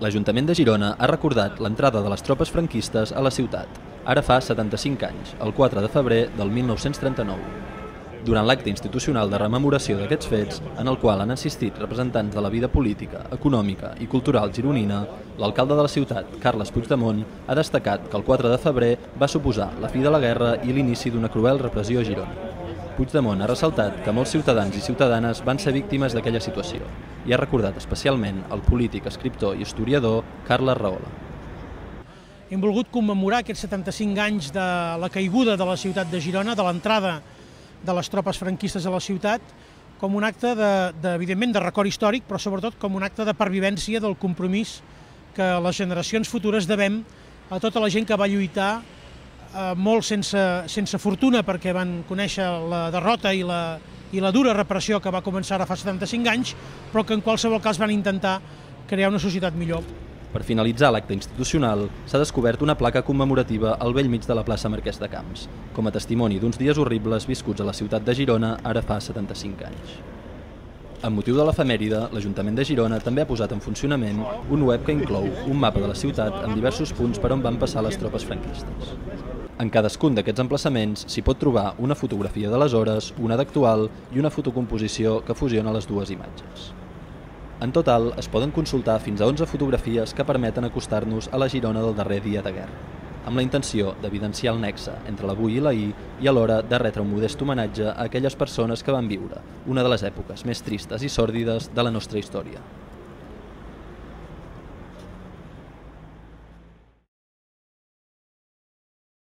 L'Ajuntament de Girona ha recordat l'entrada de les tropes franquistes a la ciutat, ara fa 75 anys, el 4 de febrer del 1939. Durant l'acte institucional de rememoració d'aquests fets, en el qual han assistit representants de la vida política, econòmica i cultural gironina, l'alcalde de la ciutat, Carles Puigdemont, ha destacat que el 4 de febrer va suposar la fi de la guerra i l'inici d'una cruel repressió a Girona. Puigdemont ha ressaltat que molts ciutadans i ciutadanes van ser víctimes d'aquella situació i ha recordat especialment el polític, escriptor i historiador Carles Rahola. Hem volgut commemorar aquests 75 anys de la caiguda de la ciutat de Girona, de l'entrada de les tropes franquistes a la ciutat, com un acte, de, de, evidentment, de record històric, però sobretot com un acte de pervivència del compromís que les generacions futures devem a tota la gent que va lluitar eh, molt sense, sense fortuna perquè van conèixer la derrota i la, i la dura repressió que va començar ara fa 75 anys, però que en qualsevol cas van intentar crear una societat millor. Per finalitzar l'acte institucional, s'ha descobert una placa commemorativa al vell mig de la plaça Marquès de Camps, com a testimoni d'uns dies horribles viscuts a la ciutat de Girona ara fa 75 anys. Amb motiu de l'efemèride, l'Ajuntament de Girona també ha posat en funcionament un web que inclou un mapa de la ciutat amb diversos punts per on van passar les tropes franquistes. En cadascun d'aquests emplaçaments s'hi pot trobar una fotografia d'aleshores, una d'actual i una fotocomposició que fusiona les dues imatges. En total, es poden consultar fins a 11 fotografies que permeten acostar-nos a la Girona del darrer dia de guerra, amb la intenció d'evidenciar el nexe entre l'avui i l'ahir i alhora de retre un modest homenatge a aquelles persones que van viure una de les èpoques més tristes i sòrdides de la nostra història.